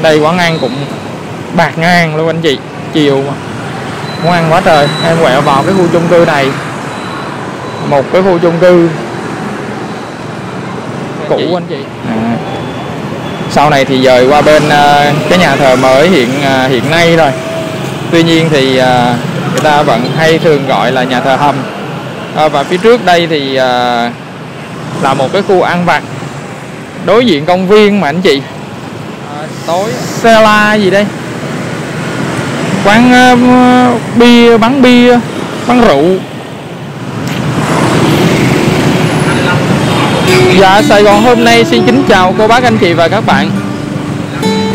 ở đây quán ăn cũng bạc ngang luôn anh chị chiều mà. Ăn quá trời em quẹo vào cái khu chung cư này. Một cái khu chung cư. Cũ anh chị. À. sau này thì dời qua bên uh, cái nhà thờ mới hiện uh, hiện nay rồi. Tuy nhiên thì uh, người ta vẫn hay thường gọi là nhà thờ hầm. À, và phía trước đây thì uh, là một cái khu ăn vặt. Đối diện công viên mà anh chị tối. Xe la gì đây? Quán uh, bia bán bia bán rượu. Dạ Sài Gòn hôm nay xin kính chào cô bác anh chị và các bạn.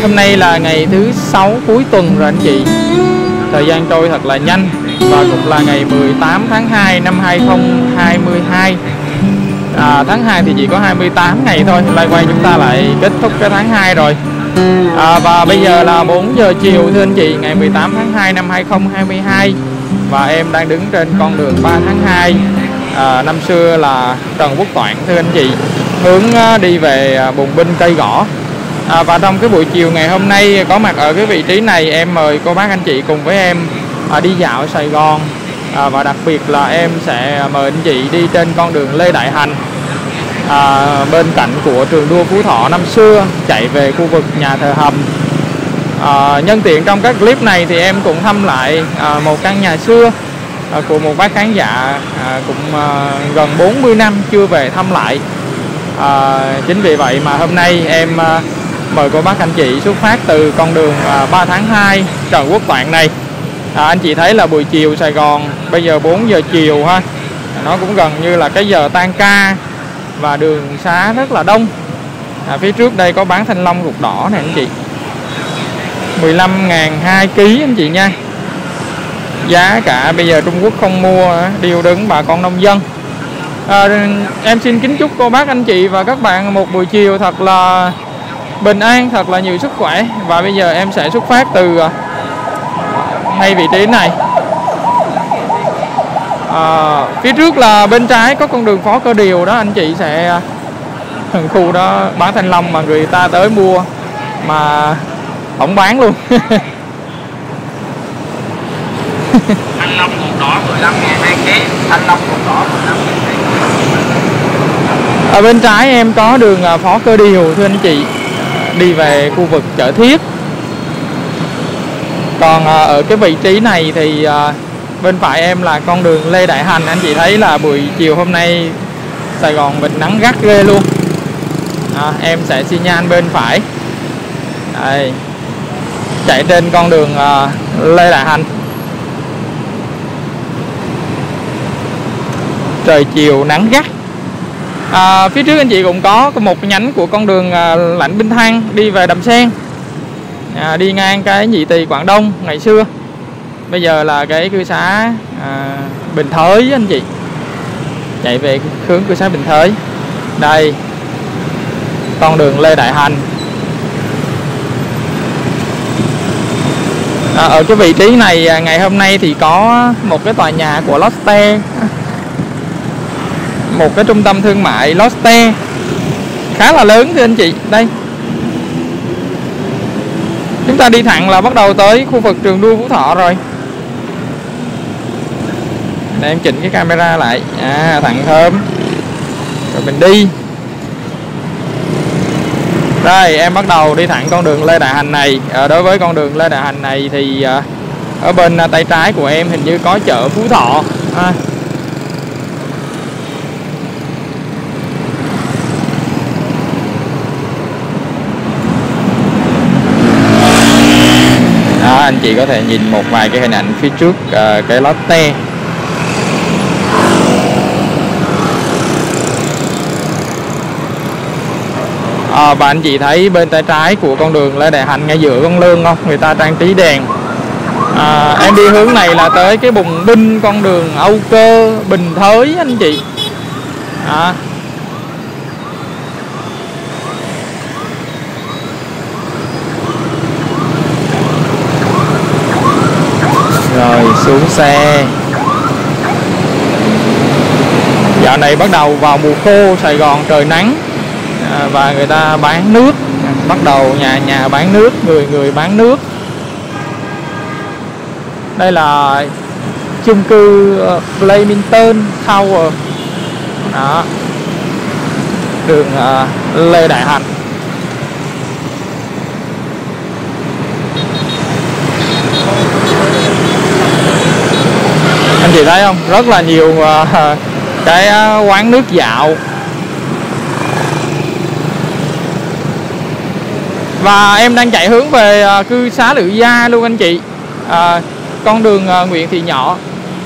Hôm nay là ngày thứ sáu cuối tuần rồi anh chị. Thời gian trôi thật là nhanh Và cũng là ngày 18 tháng 2 năm 2022 à, Tháng 2 thì chỉ có 28 ngày thôi Lại quay chúng ta lại kết thúc cái tháng 2 rồi à, Và bây giờ là 4 giờ chiều thưa anh chị Ngày 18 tháng 2 năm 2022 Và em đang đứng trên con đường 3 tháng 2 à, năm xưa là Trần Quốc Toản thưa anh chị hướng à, đi về à, bùng binh cây gõ. À, và trong cái buổi chiều ngày hôm nay có mặt ở cái vị trí này em mời cô bác anh chị cùng với em à, đi dạo Sài Gòn. À, và đặc biệt là em sẽ mời anh chị đi trên con đường Lê Đại Hành à, bên cạnh của trường đua Phú Thọ năm xưa chạy về khu vực nhà thờ hầm. À, nhân tiện trong các clip này thì em cũng thăm lại à, một căn nhà xưa à, của một bác khán giả à, cũng à, gần 40 năm chưa về thăm lại. À, chính vì vậy mà hôm nay em à, mời cô bác anh chị xuất phát từ con đường à, 3 tháng 2 Trần Quốc Toạn này. À, anh chị thấy là buổi chiều Sài Gòn bây giờ 4 giờ chiều ha. Nó cũng gần như là cái giờ tan ca và đường xá rất là đông. À, phía trước đây có bán thanh long ruột đỏ này anh chị. 15.000 2 kg anh chị nha. Giá cả bây giờ Trung Quốc không mua điều đứng bà con nông dân. À, em xin kính chúc cô bác anh chị và các bạn một buổi chiều thật là bình an thật là nhiều sức khỏe. Và bây giờ em sẽ xuất phát từ à, ngay vị trí này à, phía trước là bên trái có con đường phó cơ điều đó anh chị sẽ thằng khu đó. Bán thanh long mà người ta tới mua mà không bán luôn. Thanh long ruột đỏ 15 ngàn 2 kg thanh long ruột đỏ 15 ngàn 2 kg ở bên trái em có đường à, phó cơ điều thưa anh chị. Đi về khu vực chợ thiết. Còn à, ở cái vị trí này thì à, bên phải em là con đường Lê Đại Hành. Anh chị thấy là buổi chiều hôm nay Sài Gòn mình nắng gắt ghê luôn. À, em sẽ xi nhan bên phải. Đây. Chạy trên con đường à, Lê Đại Hành. Trời chiều nắng gắt. À, phía trước anh chị cũng có một nhánh của con đường uh, Lãnh Binh Thang đi về Đầm Sen. À, đi ngang cái nhị tỳ Quảng Đông ngày xưa bây giờ là cái cư xá à, Bình Thới anh chị. Chạy về hướng cư xá Bình Thới. Đây con đường Lê Đại Hành. À, ở cái vị trí này à, ngày hôm nay thì có một cái tòa nhà của Lotte. Một cái trung tâm thương mại Lotte. Khá là lớn thưa anh chị. Đây. Chúng ta đi thẳng là bắt đầu tới khu vực trường đua Phú Thọ rồi để em chỉnh cái camera lại. À thẳng thơm. Rồi mình đi. Đây em bắt đầu đi thẳng con đường Lê Đại Hành này. À, đối với con đường Lê Đại Hành này thì à, ở bên à, tay trái của em hình như có chợ Phú Thọ. À, anh chị có thể nhìn một vài cái hình ảnh phía trước uh, cái Lotte à, và anh chị thấy bên tay trái của con đường Lê Đại Hành ngay giữa con lương không? Người ta trang trí đèn. À, em đi hướng này là tới cái bùng binh con đường Âu Cơ Bình Thới anh chị. À, rồi xuống xe. Dạo này bắt đầu vào mùa khô Sài Gòn trời nắng. À, và người ta bán nước. Bắt đầu nhà nhà bán nước, người người bán nước. Đây là chung cư ờ, Flemington Tower. Đó. Đường ờ, Lê Đại Hành. Anh chị thấy không? Rất là nhiều ờ, cái quán nước dạo. Và em đang chạy hướng về uh, cư xá Lự Gia luôn anh chị. Uh, con đường à, uh, Nguyễn Thị Nhỏ.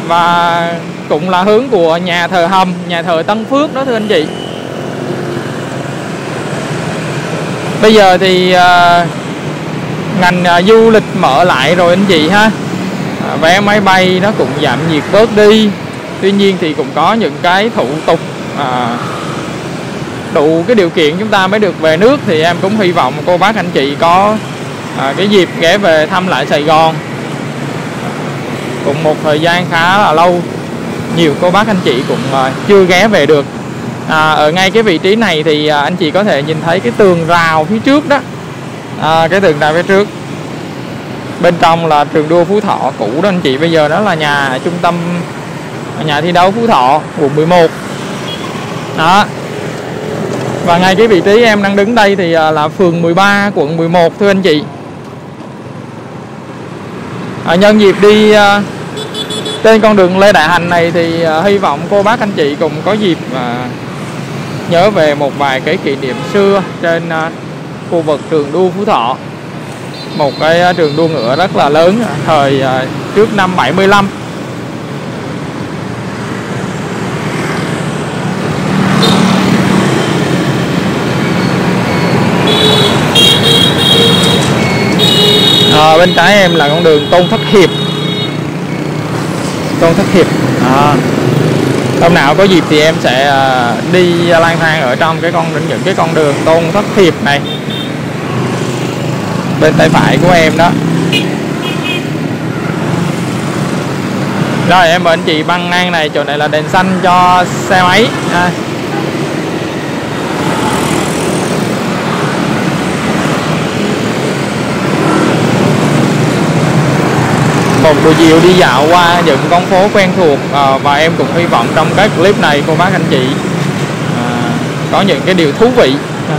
Và cũng là hướng của nhà thờ Hầm nhà thờ Tân Phước đó thưa anh chị. Bây giờ thì uh, ngành uh, du lịch mở lại rồi anh chị ha. À, vé máy bay nó cũng giảm nhiệt bớt đi. Tuy nhiên thì cũng có những cái thủ tục à, đủ cái điều kiện chúng ta mới được về nước thì em cũng hy vọng cô bác anh chị có à, cái dịp ghé về thăm lại Sài Gòn. Cũng một thời gian khá là lâu nhiều cô bác anh chị cũng à, chưa ghé về được. À, ở ngay cái vị trí này thì à, anh chị có thể nhìn thấy cái tường rào phía trước đó. À, cái tường rào phía trước. Bên trong là trường đua Phú Thọ cũ đó anh chị bây giờ đó là nhà trung tâm nhà thi đấu Phú Thọ quận 11 đó và ngay cái vị trí em đang đứng đây thì à, là phường 13 quận 11 thưa anh chị. À, nhân dịp đi à, trên con đường Lê Đại Hành này thì à, hy vọng cô bác anh chị cùng có dịp à, nhớ về một vài cái kỷ niệm xưa trên à, khu vực trường đua Phú Thọ. Một cái à, trường đua ngựa rất là lớn à, thời à, trước năm 75 à, bên trái em là con đường Tôn Thất Hiệp. Tôn Thất Hiệp. À. hôm nào có dịp thì em sẽ à, đi lang thang ở trong cái con những cái con đường Tôn Thất Hiệp này. Bên tay phải của em đó. Rồi em mời anh chị băng ngang này chỗ này là đèn xanh cho xe máy. À. một buổi chiều đi dạo qua những con phố quen thuộc à, và em cũng hy vọng trong cái clip này cô bác anh chị à, có những cái điều thú vị à.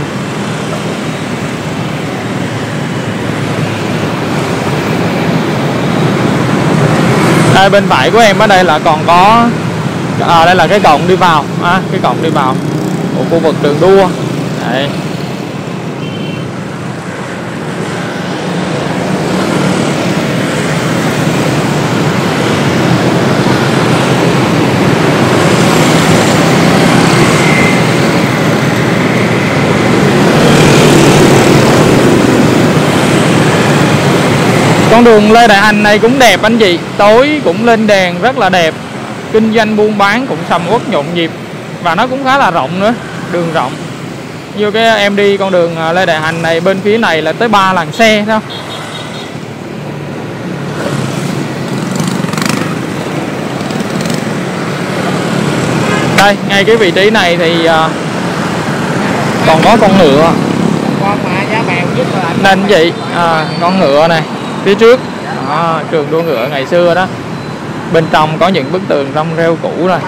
đây bên phải của em ở đây là còn có à, đây là cái cổng đi vào à, cái cổng đi vào của khu vực đường đua Đấy. Con đường Lê Đại Hành này cũng đẹp anh chị. Tối cũng lên đèn rất là đẹp. Kinh doanh buôn bán cũng sầm uất nhộn nhịp. Và nó cũng khá là rộng nữa đường rộng. Như cái em đi con đường à, Lê Đại Hành này bên phía này là tới ba làn xe thôi đây ngay cái vị trí này thì uh, còn có con ngựa. Nên chị à, con ngựa này phía trước. Đó, trường đua ngựa ngày xưa đó. Bên trong có những bức tường rong rêu cũ rồi.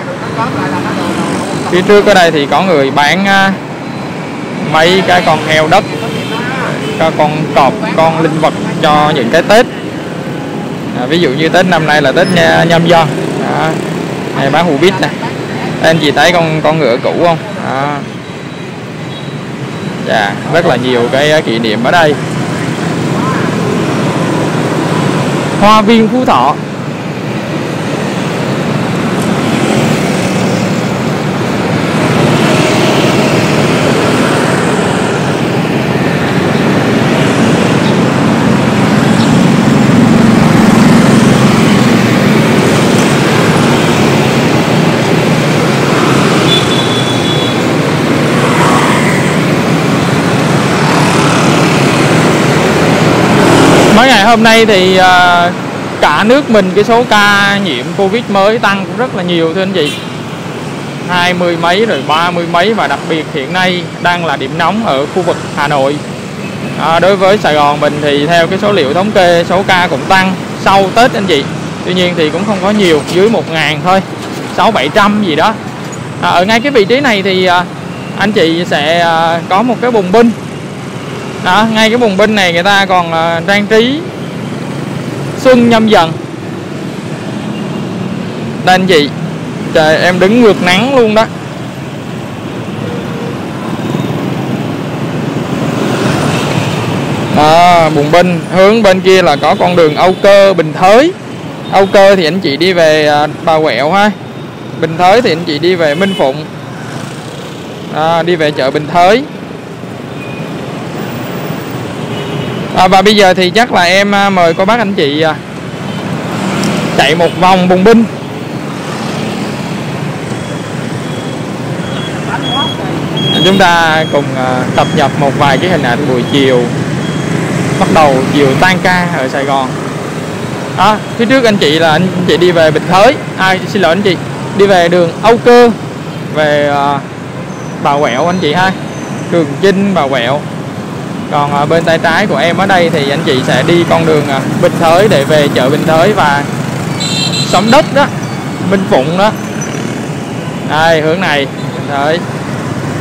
Phía trước ở đây thì có người bán à, mấy cái con heo đất con cọp con linh vật cho những cái tết. À, ví dụ như tết năm nay là tết nhâm dần à, này bán hủ bít nè. Anh chị thấy con con ngựa cũ không? À. Dạ, rất là nhiều cái à, kỷ niệm ở đây. Hoa viên Phú Thọ mấy ngày hôm nay thì à, cả nước mình cái số ca nhiễm covid mới tăng cũng rất là nhiều thưa anh chị. Hai mươi mấy rồi ba mươi mấy và đặc biệt hiện nay đang là điểm nóng ở khu vực Hà Nội. À, đối với Sài Gòn mình thì theo cái số liệu thống kê số ca cũng tăng sau Tết anh chị. Tuy nhiên thì cũng không có nhiều dưới 1.000 thôi 6 700 gì đó. À, ở ngay cái vị trí này thì à, anh chị sẽ à, có một cái bùng binh. Đó, ngay cái bùng binh này người ta còn à, trang trí xuân nhâm dần. Đây anh chị trời em đứng ngược nắng luôn đó. À, bùng binh hướng bên kia là có con đường âu cơ bình thới. Âu cơ thì anh chị đi về à, bà quẹo ha. Bình thới thì anh chị đi về minh phụng. À, đi về chợ bình thới. À, và bây giờ thì chắc là em à, mời cô bác anh chị à, chạy một vòng bùng binh. Chúng ta cùng à, cập nhật một vài cái hình ảnh buổi chiều bắt đầu chiều tan ca ở Sài Gòn. À, phía trước anh chị là anh chị đi về Bình Thới. Ai à, xin lỗi anh chị đi về đường Âu Cơ về uh, Bà Quẹo anh chị ha. Đường Chinh Bà Quẹo còn ở bên tay trái của em ở đây thì anh chị sẽ đi con đường à, Bình Thới để về chợ Bình Thới và xóm đất đó, Minh Phụng đó. Đây, hướng này, Bình Thới.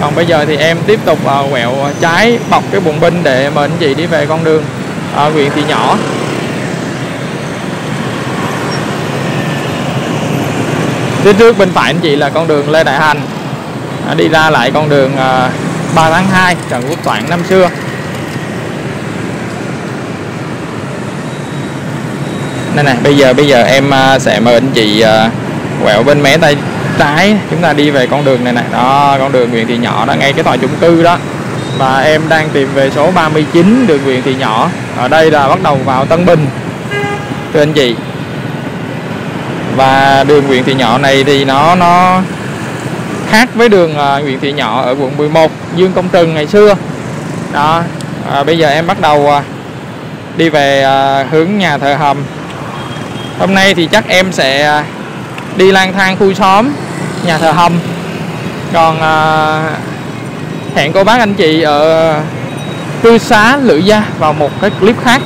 Còn bây giờ thì em tiếp tục à, quẹo trái bọc cái bụng binh để mời anh chị đi về con đường ở huyện Thị Nhỏ. Phía trước bên phải anh chị là con đường Lê Đại Hành. Đi ra lại con đường 3 tháng 2 Trần Quốc Toản năm xưa. Đây này bây giờ bây giờ em à, sẽ mời anh chị à, quẹo bên mé tay trái. Chúng ta đi về con đường này này. Đó con đường Nguyễn Thị Nhỏ đó ngay cái tòa chung cư đó. Và em đang tìm về số 39 đường Nguyễn Thị Nhỏ. Ở đây là bắt đầu vào Tân Bình thưa anh chị. Và đường Nguyễn Thị Nhỏ này thì nó nó khác với đường à, Nguyễn Thị Nhỏ ở quận 11 Dương Công Trừng ngày xưa. Đó à, bây giờ em bắt đầu đi về hướng nhà thờ hầm hôm nay thì chắc em sẽ à, đi lang thang khu xóm nhà thờ hầm còn à, hẹn cô bác anh chị ở cư xá Lữ Gia vào một cái clip khác.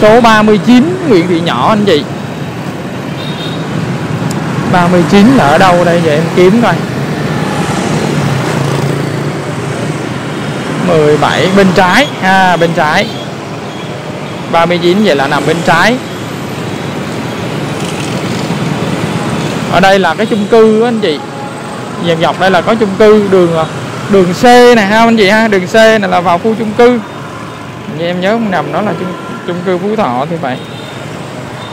Số 39 Nguyễn Thị Nhỏ anh chị. 39 là ở đâu đây vậy? Em kiếm coi. 17 bên trái. Ha à, bên trái. 39 vậy là nằm bên trái. Ở đây là cái chung cư đó anh chị. Dọc dọc đây là có chung cư đường à, đường C này ha anh chị ha đường C này là vào khu chung cư. Như em nhớ nằm đó là chung chung cư Phú Thọ thì vậy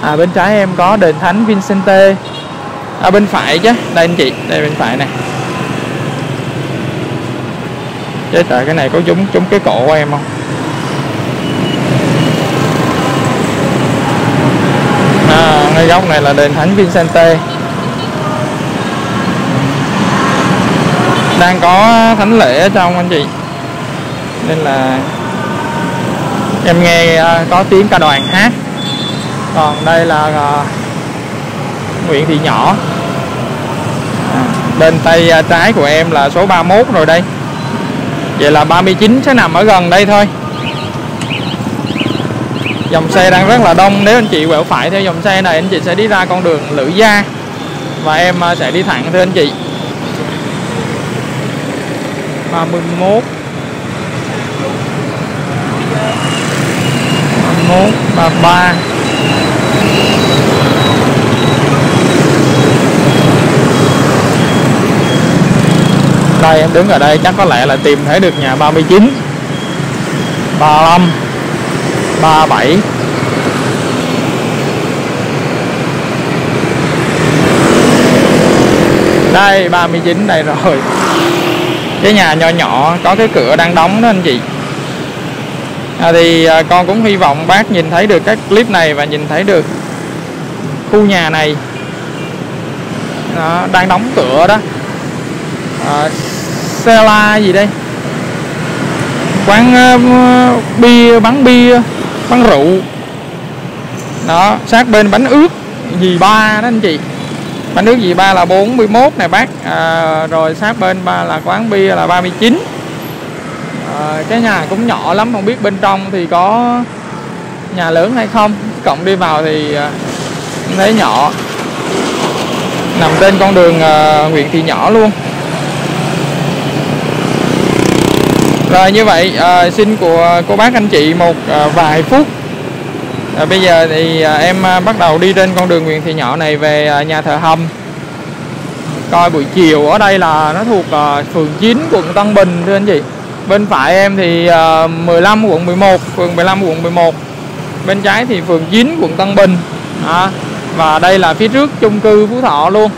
à bên trái em có đền thánh Vincente. À bên phải chứ đây anh chị đây bên phải này chết tại cái này có giống giống cái cổ của em không? À, ngay góc này là đền thánh Vincente. Đang có thánh lễ ở trong anh chị. Nên là em nghe à, có tiếng ca đoàn hát. Còn đây là à, Nguyễn Thị Nhỏ. À, bên tay à, trái của em là số 31 rồi đây vậy là 39 sẽ nằm ở gần đây thôi. Dòng xe đang rất là đông. Nếu anh chị quẹo phải theo dòng xe này, anh chị sẽ đi ra con đường Lữ Gia. Và em à, sẽ đi thẳng thưa anh chị. 31 31 33 đây em đứng ở đây chắc có lẽ là tìm thấy được nhà 39 35 37 đây 39 đây rồi. Cái nhà nhỏ nhỏ có cái cửa đang đóng đó anh chị. À, thì à, con cũng hy vọng bác nhìn thấy được các clip này và nhìn thấy được khu nhà này. Đó, đang đóng cửa đó. À, Stella gì đây? Quán uh, bia bán bia bán rượu. Đó sát bên bánh ướt gì ba đó anh chị. Bánh ướt gì ba là 41 này bác. À, rồi sát bên ba là quán bia là 39 à, ờ, cái nhà cũng nhỏ lắm không biết bên trong thì có nhà lớn hay không. Cộng đi vào thì à, thấy nhỏ. Nằm trên con đường à, Nguyễn Thị Nhỏ luôn. Rồi như vậy à, xin của cô bác anh chị một à, vài phút. À, bây giờ thì à, em à, bắt đầu đi trên con đường Nguyễn Thị Nhỏ này về à, nhà thờ Hầm. Coi buổi chiều ở đây là nó thuộc à, phường 9 quận Tân Bình thưa anh chị. Bên phải em thì à, 15 quận 11 phường 15 quận 11 bên trái thì phường 9 quận Tân Bình. À, và đây là phía trước chung cư Phú Thọ luôn.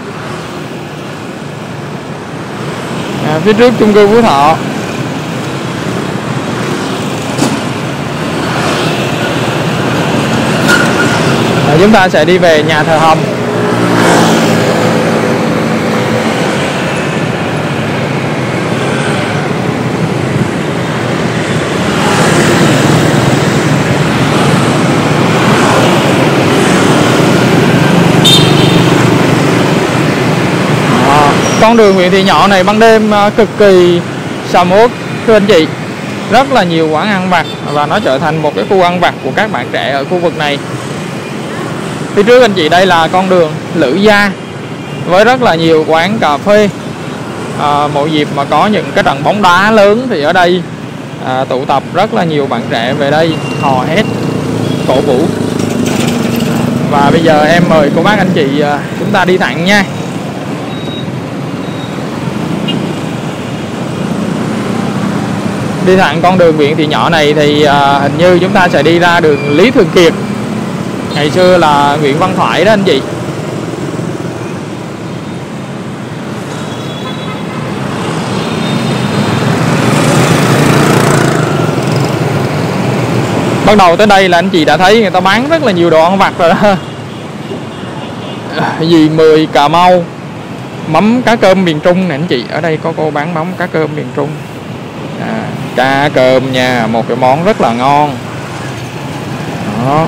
À, phía trước chung cư Phú Thọ. Chúng ta sẽ đi về nhà thờ Hồng. À, con đường huyện thị nhỏ này ban đêm à, cực kỳ sầm uất thưa anh chị. Rất là nhiều quán ăn vặt và nó trở thành một cái khu ăn vặt của các bạn trẻ ở khu vực này phía trước anh chị đây là con đường Lữ Gia với rất là nhiều quán cà phê. À, mỗi dịp mà có những cái trận bóng đá lớn thì ở đây à, tụ tập rất là nhiều bạn trẻ về đây hò hét cổ vũ. Và bây giờ em mời cô bác anh chị à, chúng ta đi thẳng nha. Đi thẳng con đường biển thị nhỏ này thì à, hình như chúng ta sẽ đi ra đường Lý Thường Kiệt ngày xưa là Nguyễn Văn Thoại đó anh chị. Bắt đầu tới đây là anh chị đã thấy người ta bán rất là nhiều đồ ăn vặt rồi đó. Gì 10 Cà Mau mắm cá cơm miền Trung nè anh chị. Ở đây có cô bán mắm cá cơm miền Trung. À, cá cơm nha một cái món rất là ngon. Đó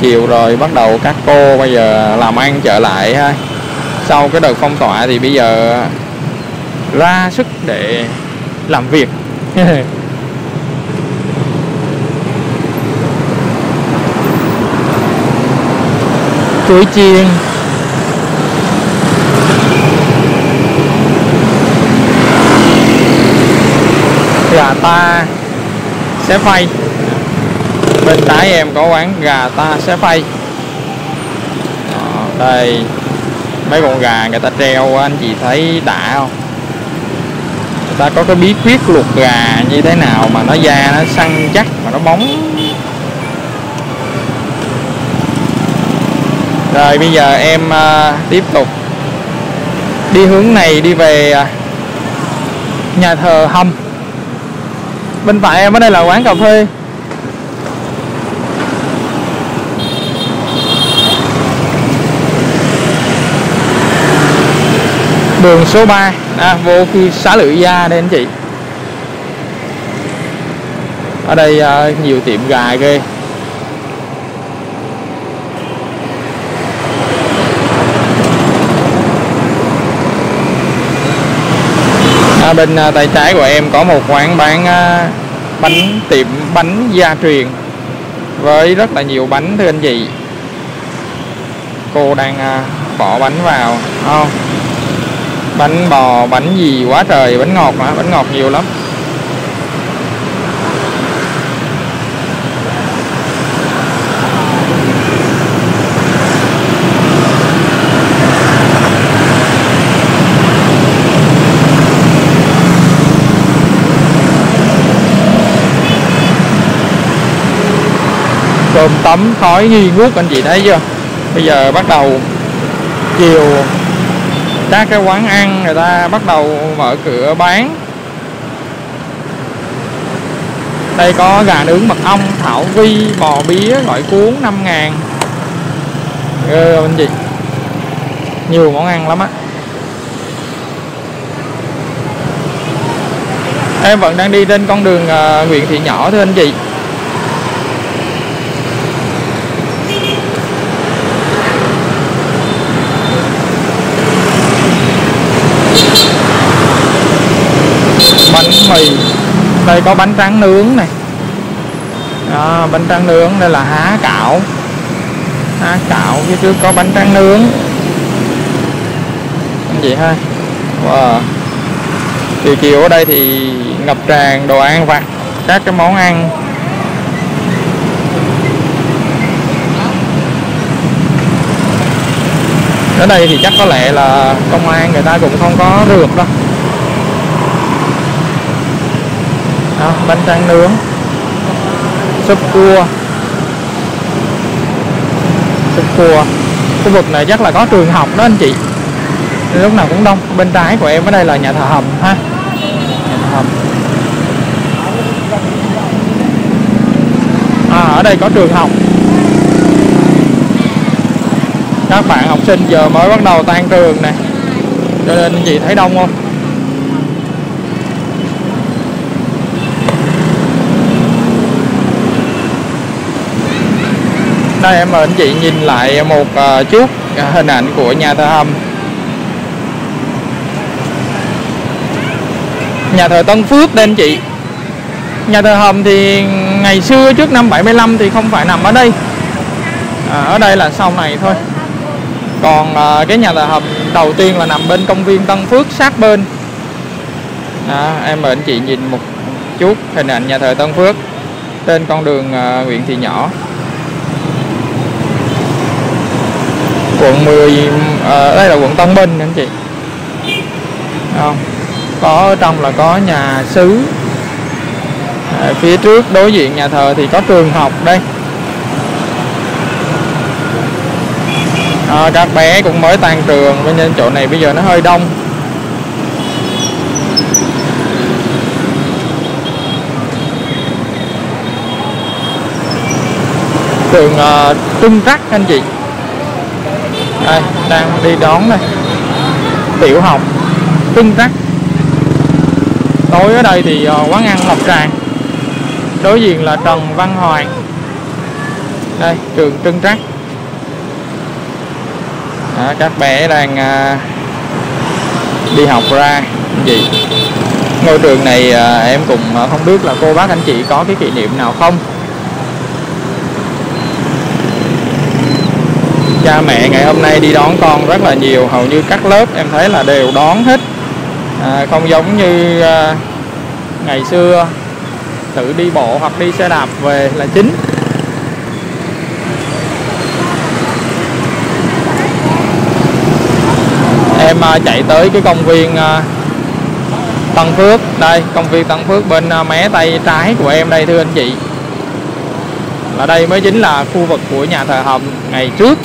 chiều rồi, bắt đầu các cô bây giờ làm ăn trở lại ha. Sau cái đợt phong tỏa thì bây giờ ra sức để làm việc. Chuối chiên. Gà ta. Sẽ phay bên trái em có quán gà ta xé phay. Đây. Mấy con gà người ta treo anh chị thấy đã không? Người ta có cái bí quyết luộc gà như thế nào mà nó da nó săn chắc mà nó bóng? Rồi bây giờ em uh, tiếp tục. Đi hướng này đi về uh, nhà thờ hâm. Bên phải em ở đây là quán cà phê. Đường số 3 à, vô khi xã Lự Gia đây anh chị. Ở đây à, nhiều tiệm gà ghê. À, bên à, tay trái của em có một quán bán à, bánh tiệm bánh gia truyền với rất là nhiều bánh thưa anh chị. Cô đang à, bỏ bánh vào không? Bánh bò, bánh gì quá trời, bánh ngọt mà, bánh ngọt nhiều lắm. Cơm tấm, khói nghi ngút, anh chị thấy chưa? Bây giờ bắt đầu chiều các cái quán ăn người ta bắt đầu mở cửa bán. Đây có gà nướng mật ong thảo vi bò bía loại cuốn 5 ngàn. Ghê anh chị? Nhiều món ăn lắm á. Em vẫn đang đi trên con đường ờ, uh, Nguyễn Thị Nhỏ thưa anh chị. Đây có bánh tráng nướng này. Đó, bánh tráng nướng đây là há cảo há cảo phía trước có bánh tráng nướng. Anh chị ha? Wow. chiều chiều ở đây thì ngập tràn đồ ăn vặt các cái món ăn. Ở đây thì chắc có lẽ là công an người ta cũng không có được đâu. Đó, bánh tráng nướng. Súp cua. Súp cua. Khu vực này chắc là có trường học đó anh chị. Lúc nào cũng đông. Bên trái của em ở đây là nhà thờ hầm ha. Nhà thờ hầm. À, ở đây có trường học. Các bạn học sinh giờ mới bắt đầu tan trường nè. Cho nên anh chị thấy đông không? Đây em mời anh chị nhìn lại một ờ, chút hình ảnh của nhà thờ hầm. Nhà thờ Tân Phước đây anh chị. Nhà thờ hầm thì ngày xưa trước năm 75 thì không phải nằm ở đây. À, ở đây là sau này thôi. Còn à, cái nhà thờ hầm đầu tiên là nằm bên công viên Tân Phước sát bên. À, em mời anh chị nhìn một chút hình ảnh nhà thờ Tân Phước. Trên con đường à, Nguyễn Thị Nhỏ. Quận 10 à, đây là quận Tân Bình anh chị. Không có trong là có nhà xứ. À, phía trước đối diện nhà thờ thì có trường học đây. À, các bé cũng mới tan trường cho nên chỗ này bây giờ nó hơi đông. Trường uh, à, Trung Trắc anh chị đây đang đi đón đây. Tiểu học Trung Trắc tối ở đây thì ờ, quán ăn Ngọc Tràng. Đối diện là Trần Văn Hoàng đây trường Trưng Trắc đó, các bé đang à, đi học ra gì. Ngôi trường này à, em cũng không biết là cô bác anh chị có cái kỷ niệm nào không? Cha mẹ ngày hôm nay đi đón con rất là nhiều. Hầu như các lớp em thấy là đều đón hết. À, không giống như à, ngày xưa tự đi bộ hoặc đi xe đạp về là chính. Em à, chạy tới cái công viên à, Tân Phước. Đây công viên Tân Phước bên à, mé tay trái của em đây thưa anh chị. Là đây mới chính là khu vực của nhà thờ hầm ngày trước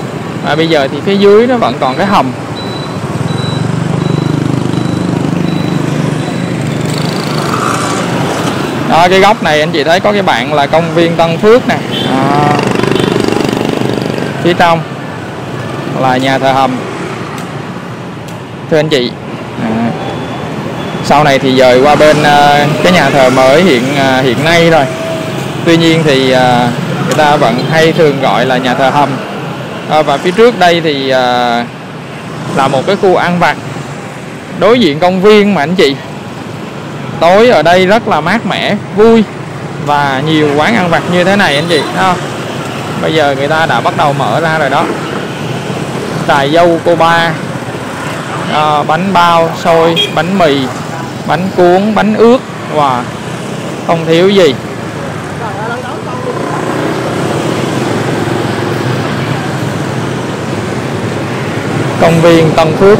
và bây giờ thì phía dưới nó vẫn còn cái hầm. Đó, cái góc này anh chị thấy có cái bạn là công viên Tân Phước nè. À, phía trong là nhà thờ hầm. Thưa anh chị à, sau này thì dời qua bên à, cái nhà thờ mới hiện à, hiện nay rồi. Tuy nhiên thì à, người ta vẫn hay thường gọi là nhà thờ hầm à, và phía trước đây thì à, là một cái khu ăn vặt đối diện công viên mà anh chị. Tối ở đây rất là mát mẻ vui và nhiều quán ăn vặt như thế này anh chị thấy bây giờ người ta đã bắt đầu mở ra rồi đó. Trà dâu cô ba à, bánh bao xôi bánh mì bánh cuốn bánh ướt và không thiếu gì. Công viên Tân Phước.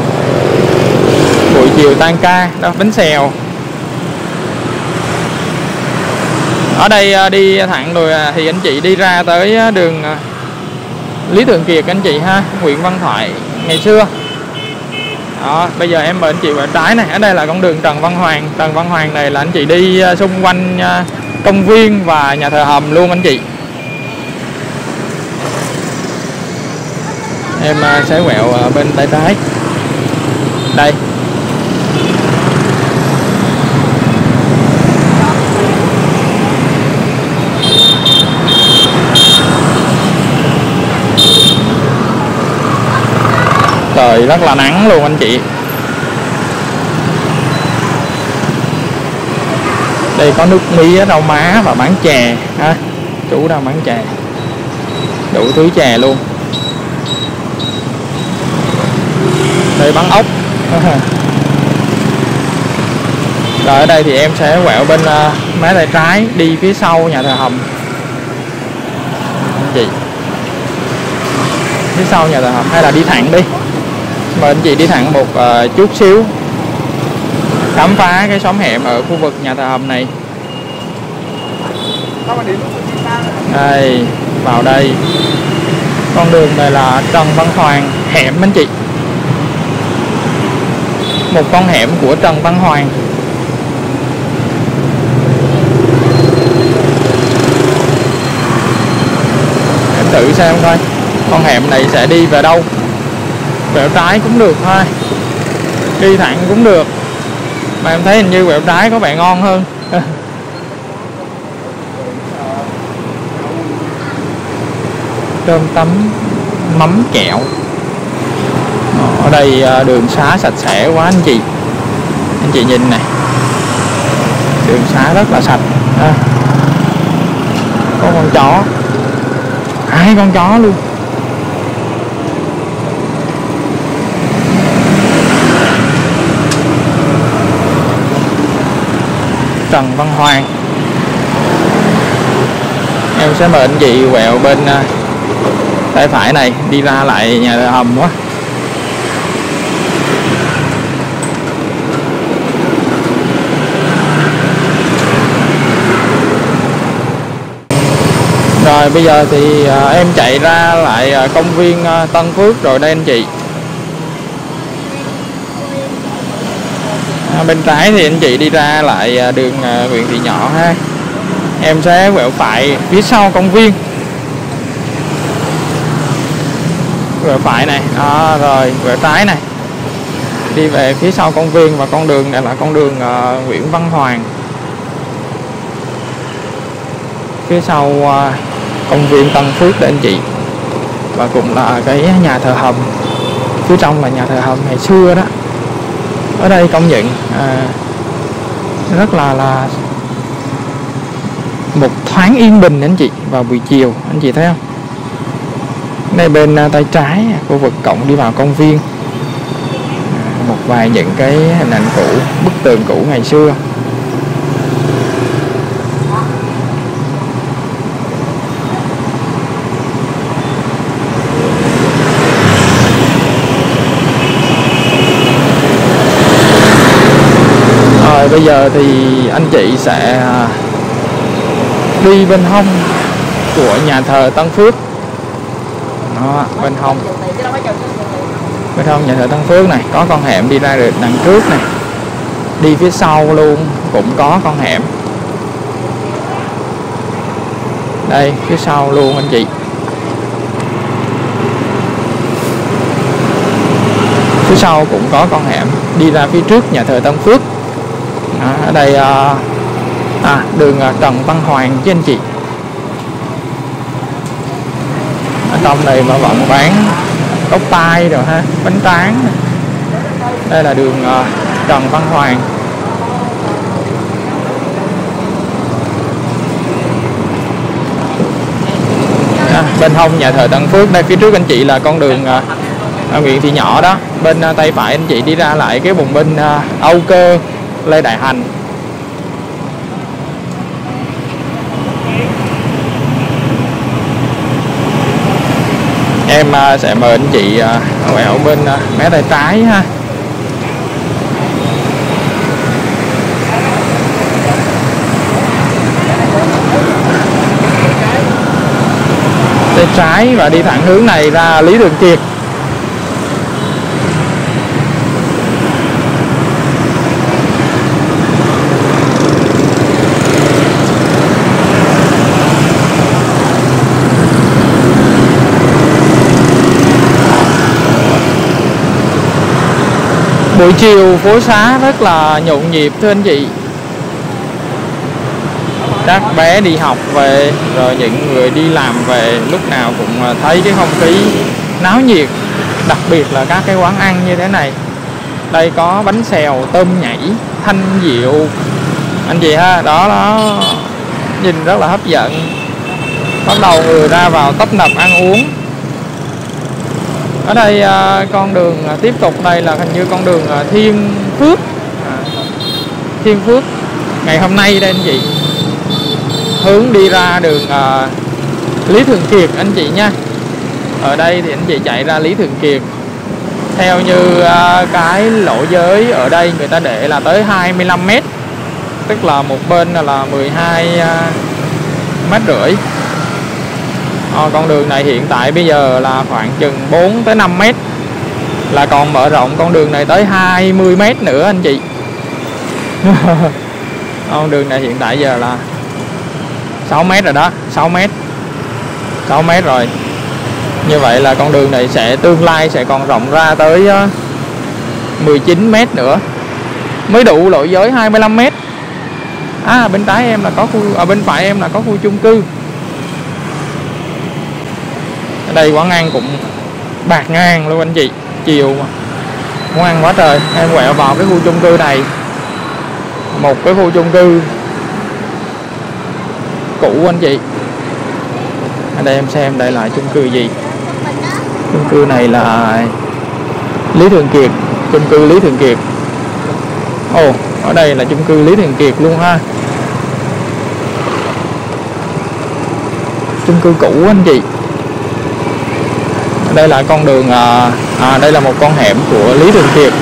Buổi chiều tan ca, đó, bánh xèo. Ở đây à, đi thẳng rồi à, thì anh chị đi ra tới à, đường Lý Thường Kiệt anh chị ha Nguyễn Văn Thoại, ngày xưa. Đó, bây giờ em mời anh chị vào trái này. Ở đây là con đường Trần Văn Hoàng. Trần Văn Hoàng này là anh chị đi xung quanh công viên và nhà thờ hầm luôn anh chị. Em à, sẽ quẹo à, bên tay trái. Đây. Trời, rất là nắng luôn anh chị. Đây, có nước mía, rau má và bán chè, ha. Chủ đang bán chè. Đủ thứ chè luôn. Đây bắn ốc. Rồi ở đây thì em sẽ quẹo bên ờ, uh, mé tay trái đi phía sau nhà thờ hầm. Anh chị phía sau nhà thờ hầm hay là đi thẳng đi. Mời anh chị đi thẳng một uh, chút xíu. Khám phá cái xóm hẻm ở khu vực nhà thờ hầm này. Đây vào đây. Con đường này là Trần Văn Hoàng hẻm anh chị một con hẻm của Trần Văn Hoàng. Em thử xem coi, con hẻm này sẽ đi về đâu. Quẹo trái cũng được thôi, đi thẳng cũng được. Mà em thấy hình như quẹo trái có vẻ ngon hơn. Cơm tấm mắm kẹo ở đây ờ, đường xá sạch sẽ quá anh chị. Anh chị nhìn này. Đường xá rất là sạch. À. có con chó. Hai con chó luôn. Trần Văn Hoàng. Em sẽ mời anh chị quẹo bên ờ, tay phải này, đi ra lại nhà hầm quá. Rồi bây giờ thì à, em chạy ra lại à, công viên à, Tân Phước rồi đây anh chị. À, bên trái thì anh chị đi ra lại à, đường à, thị nhỏ ha. Em sẽ quẹo phải phía sau công viên. Quẹo phải này đó rồi quẹo trái này. Đi về phía sau công viên và con đường này là con đường uh, Nguyễn Văn Hoàng. Phía sau uh, công viên Tân Phước để anh chị. Và cũng là cái nhà thờ hầm. Phía trong là nhà thờ hầm ngày xưa đó. Ở đây công nhận à, rất là là một thoáng yên bình anh chị vào buổi chiều. Anh chị thấy không? Đây bên à, tay trái khu vực cổng đi vào công viên. À, một vài những cái hình ảnh cũ bức tường cũ ngày xưa. Rồi bây giờ thì anh chị sẽ à, đi bên hông của nhà thờ Tân Phước. Đó, bên hông. Bên hông nhà thờ Tân Phước này có con hẻm đi ra được đằng trước này. Đi phía sau luôn cũng có con hẻm. Đây phía sau luôn anh chị. Phía sau cũng có con hẻm đi ra phía trước nhà thờ Tân Phước à, ở đây à, à, đường à, Trần Văn Hoàng chứ anh chị. Ở trong này mà vẫn bán cốc tai rồi ha bánh tráng. Đây là đường uh, Trần Văn Hoàng. À, bên hông nhà thờ Tân Phước đây phía trước anh chị là con đường à, uh, Nguyễn Thị Nhỏ đó. Bên uh, tay phải anh chị đi ra lại cái vùng bên uh, Âu Cơ. Lê Đại Hành. Em à, sẽ mời anh chị à, quẹo bên à, mé tay trái ha. Tay trái và đi thẳng hướng này ra Lý Thường Kiệt. Buổi chiều phố xá rất là nhộn nhịp, thưa anh chị. Các bé đi học về, rồi những người đi làm về, lúc nào cũng à, thấy cái không khí náo nhiệt, đặc biệt là các cái quán ăn như thế này. Đây có bánh xèo, tôm nhảy, thanh diệu. Anh chị ha, đó đó. Nhìn rất là hấp dẫn. Bắt đầu người ra vào tấp nập ăn uống ở đây à, con đường à, tiếp tục đây là hình như con đường à, Thiên Phước. À, Thiên Phước ngày hôm nay đây anh chị. Hướng đi ra đường à, Lý Thường Kiệt anh chị nha. Ở đây thì anh chị chạy ra Lý Thường Kiệt. Theo như à, cái lộ giới ở đây người ta để là tới 25 mét. Tức là một bên là 12 à, mét rưỡi à, con đường này hiện tại bây giờ là khoảng chừng 4 tới 5 mét. Là còn mở rộng con đường này tới 20 mét nữa anh chị. Con đường này hiện tại giờ là 6 mét rồi đó 6 mét 6 mét rồi. Như vậy là con đường này sẽ tương lai sẽ còn rộng ra tới ờ, 19 mét nữa. Mới đủ lỗi giới 25 mét. À bên trái em là có khu ở à, bên phải em là có khu chung cư đây quán ăn cũng bạc ngang luôn anh chị chiều mà. Quán ăn quá trời em quẹo vào cái khu chung cư này. Một cái khu chung cư cũ anh chị. Ở đây em xem đây là chung cư gì? Chung cư này là Lý Thường Kiệt chung cư Lý Thường Kiệt. Ồ oh, ở đây là chung cư Lý Thường Kiệt luôn ha. Chung cư cũ anh chị đây là con đường à, à đây là một con hẻm của Lý Thường Kiệt.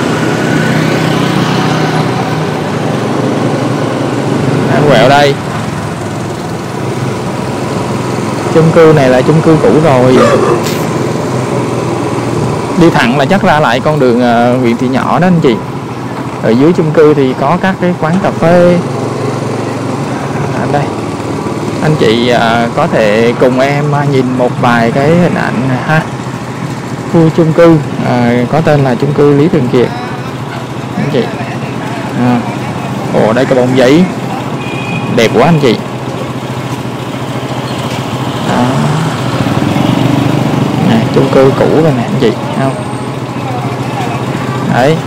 Em quẹo đây. Chung cư này là chung cư cũ rồi. Đi thẳng là chắc ra lại con đường à, huyện à, thị nhỏ đó anh chị. Ở dưới chung cư thì có các cái quán cà phê. À, đây. Anh chị à, có thể cùng em à, nhìn một vài cái hình ảnh ha khu chung cư. À, có tên là chung cư Lý Thường Kiệt. Anh chị. À. ồ đây cái bông giấy. Đẹp quá anh chị. À. Chung cư cũ rồi nè anh chị. Không? Đấy.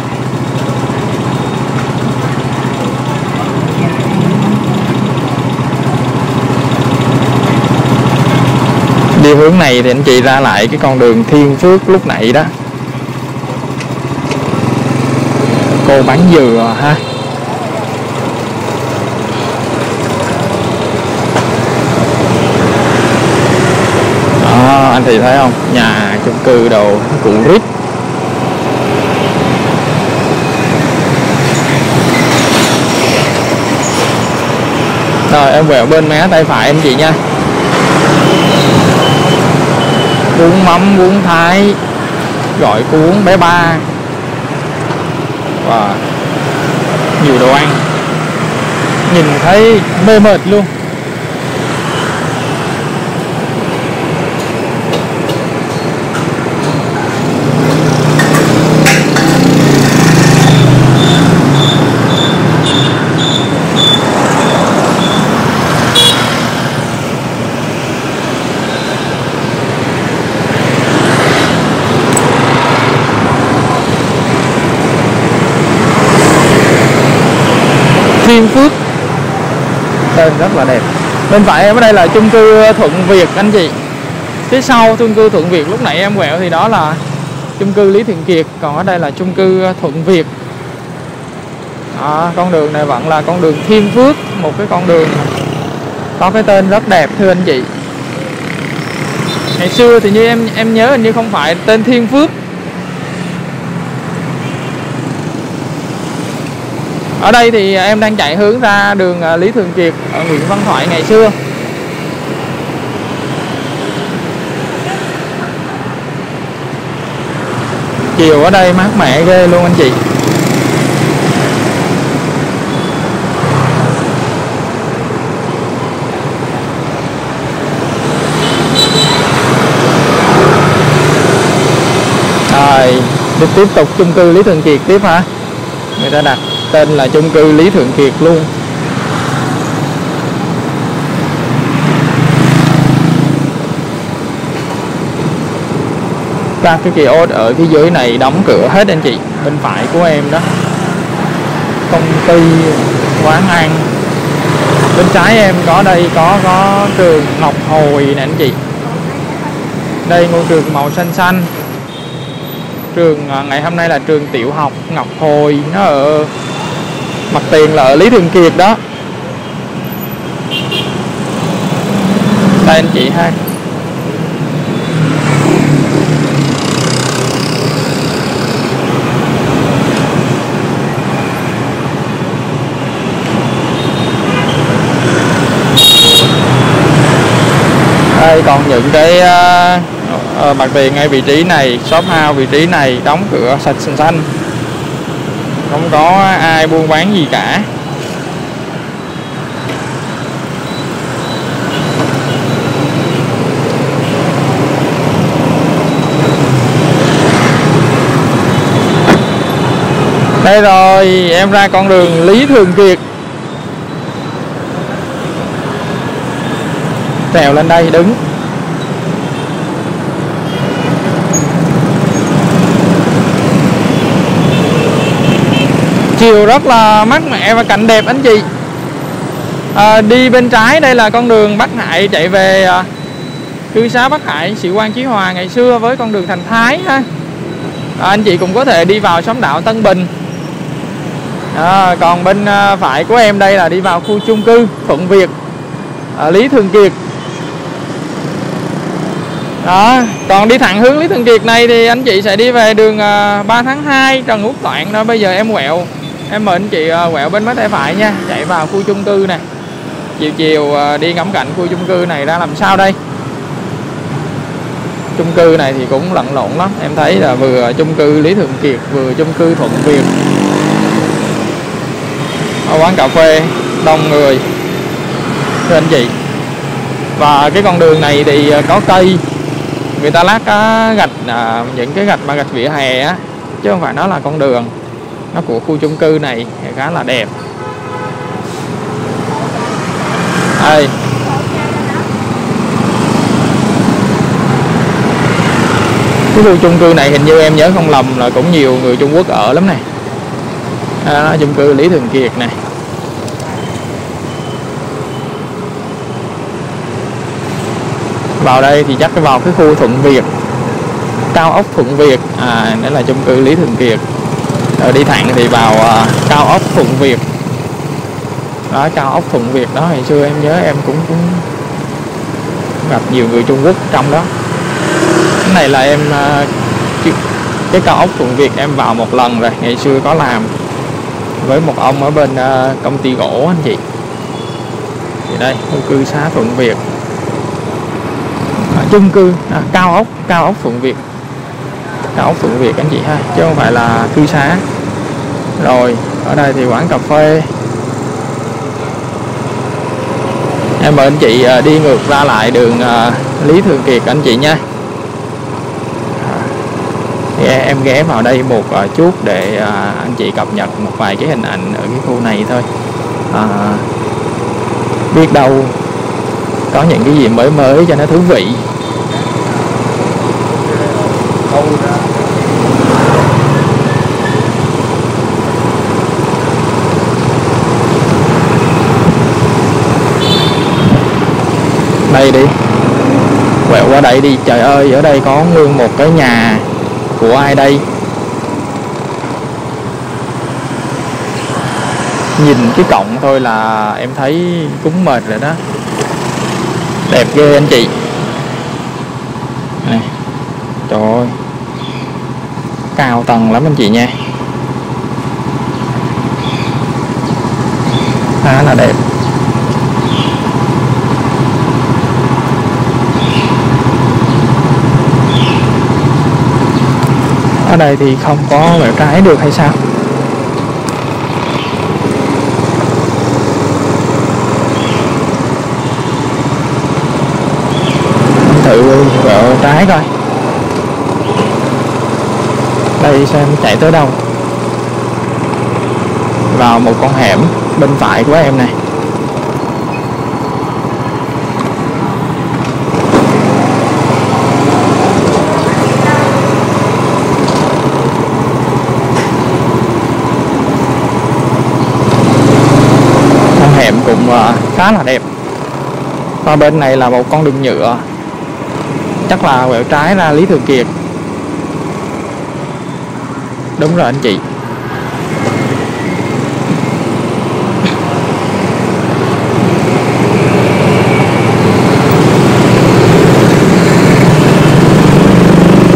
Đi hướng này thì anh chị ra lại cái con đường Thiên Phước lúc nãy đó. Cô bán dừa ha. Anh thì thấy không? Nhà chung cư đồ cụ rít. Rồi, em về bên mé tay phải em chị nha cuốn mắm, cuốn thái, gọi cuốn bé ba. Và nhiều đồ ăn. Nhìn thấy mê mệt luôn. Thiên Phước. Tên rất là đẹp. Bên phải em ở đây là chung cư Thuận Việt anh chị. Phía sau chung cư Thuận Việt lúc nãy em quẹo thì đó là chung cư Lý Thiện Kiệt còn ở đây là chung cư Thuận Việt. À, con đường này vẫn là con đường Thiên Phước một cái con đường có cái tên rất đẹp thưa anh chị. Ngày xưa thì như em em nhớ hình như không phải tên Thiên Phước ở đây thì em đang chạy hướng ra đường à, Lý Thường Kiệt, ở Nguyễn Văn Thoại ngày xưa. Chiều ở đây mát mẻ ghê luôn anh chị. Rồi, đi tiếp tục chung cư Lý Thường Kiệt tiếp hả? Người ta đặt tên là chung cư Lý Thượng Kiệt luôn. Các cái kiosk ở phía dưới này đóng cửa hết anh chị, bên phải của em đó. Công ty quán ăn bên trái em có đây, có có trường Ngọc Hồi nè anh chị. Đây, ngôi trường màu xanh xanh. Trường à, ngày hôm nay là trường tiểu học Ngọc Hồi, nó ở mặt tiền là ở Lý Thường Kiệt đó. Đây anh chị ha. Đây còn những cái uh, mặt tiền ngay vị trí này shop house vị trí này đóng cửa sạch xanh xanh không có ai buôn bán gì cả. Đây rồi, em ra con đường Lý Thường Kiệt. Trèo lên đây, đứng. Chiều rất là mát mẻ và cảnh đẹp anh chị. À, đi bên trái đây là con đường Bắc Hải chạy về à, cư xá Bắc Hải sĩ quan Chí Hòa ngày xưa với con đường Thành Thái ha. À, anh chị cũng có thể đi vào xóm đạo Tân Bình. À, còn bên à, phải của em đây là đi vào khu chung cư Thuận Việt à, Lý Thường Kiệt. Đó còn đi thẳng hướng Lý Thường Kiệt này thì anh chị sẽ đi về đường à, 3 tháng 2 Trần Quốc Toạn đó bây giờ em quẹo em mời anh chị à, quẹo bên mé tay phải nha chạy vào khu chung cư nè chiều chiều à, đi ngắm cảnh khu chung cư này ra làm sao đây? Chung cư này thì cũng lẫn lộn lắm em thấy là vừa chung cư Lý Thường Kiệt vừa chung cư Thuận Việt. Ở quán cà phê đông người. Thưa anh chị và cái con đường này thì à, có cây. Người ta lát gạch à, những cái gạch mà gạch vỉa hè á chứ không phải nó là con đường nó của khu chung cư này khá là đẹp. Đây. Cái khu chung cư này hình như em nhớ không lầm là cũng nhiều người Trung Quốc ở lắm này à, chung cư Lý Thường Kiệt này vào đây thì chắc vào cái khu Thuận Việt. Cao ốc Thuận Việt. À đây là chung cư Lý Thường Kiệt rồi đi thẳng thì vào uh, cao ốc Thuận Việt. Đó cao ốc Thuận Việt đó ngày xưa em nhớ em cũng cũng gặp nhiều người Trung Quốc trong đó. Cái này là em uh, cái cao ốc Thuận Việt em vào một lần rồi ngày xưa có làm với một ông ở bên uh, công ty gỗ anh chị. Thì đây khu cư xá Thuận Việt. Chung cư à, cao ốc cao ốc Phượng Việt cao ốc Phượng Việt anh chị ha chứ không phải là cư xá. Rồi ở đây thì quán cà phê. Em mời anh chị à, đi ngược ra lại đường à, Lý Thường Kiệt anh chị nha. Thì em ghé vào đây một à, chút để anh chị cập nhật một vài cái hình ảnh ở cái khu này thôi. À, biết đâu có những cái gì mới mới cho nó thú vị. Đây đi. Quẹo qua đây đi. Trời ơi, ở đây có nguyên một cái nhà của ai đây? Nhìn cái cổng thôi là em thấy cũng mệt rồi đó. Đẹp ghê anh chị. Này, trời ơi. Cao tầng lắm anh chị nha khá là đẹp ở đây thì không có quẹo trái được hay sao? Thử quẹo trái coi. Đây xem, chạy tới đâu? Vào một con hẻm bên phải của em này con hẻm cũng uh, Ờ, khá là đẹp. Và bên này là một con đường nhựa. Chắc là quẹo trái ra Lý Thường Kiệt. Đúng rồi, anh chị.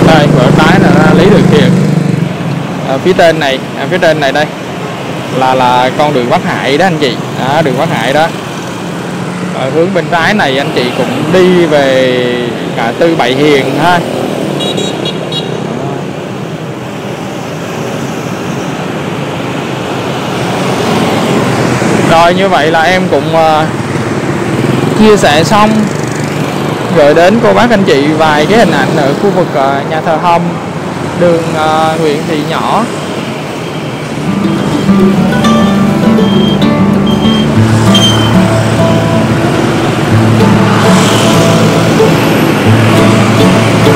Đây, quẹo trái là ra Lý Thường Kiệt. Ở phía trên này, ở phía trên này đây. Là là con đường Bắc Hải đó, anh chị đó, đường Bắc Hải đó. Ở hướng bên trái này anh chị cũng đi về ngã tư Bảy Hiền ha. Rồi như vậy là em cũng ờ, chia sẻ xong. Gửi đến cô bác anh chị vài cái hình ảnh ở khu vực ờ, nhà thờ Hồng đường ờ, Nguyễn Thị Nhỏ.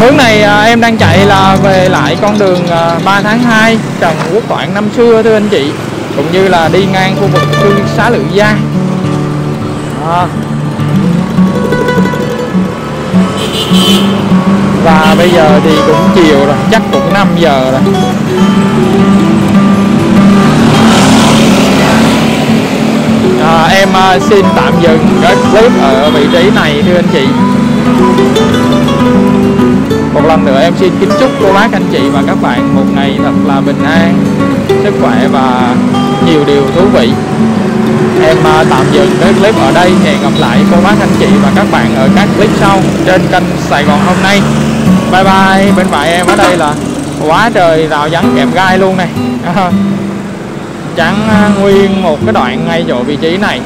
Hướng này à, em đang chạy là về lại con đường à, 3 tháng 2 Trần Quốc Toản năm xưa thưa anh chị cũng như là đi ngang khu vực cư xá Lự Gia. À. và bây giờ thì cũng chiều rồi chắc cũng 5 giờ rồi. À, em à, xin tạm dừng cái clip ở vị trí này thưa anh chị một lần nữa em xin kính chúc cô bác anh chị và các bạn một ngày thật là bình an, sức khỏe và nhiều điều thú vị. Em à, tạm dừng cái clip ở đây, hẹn gặp lại cô bác anh chị và các bạn ở các clip sau trên kênh Sài Gòn hôm nay. Bye bye, bên phải em ở đây là quá trời rào rắn kèm gai luôn này. Chắn à, nguyên một cái đoạn ngay chỗ vị trí này.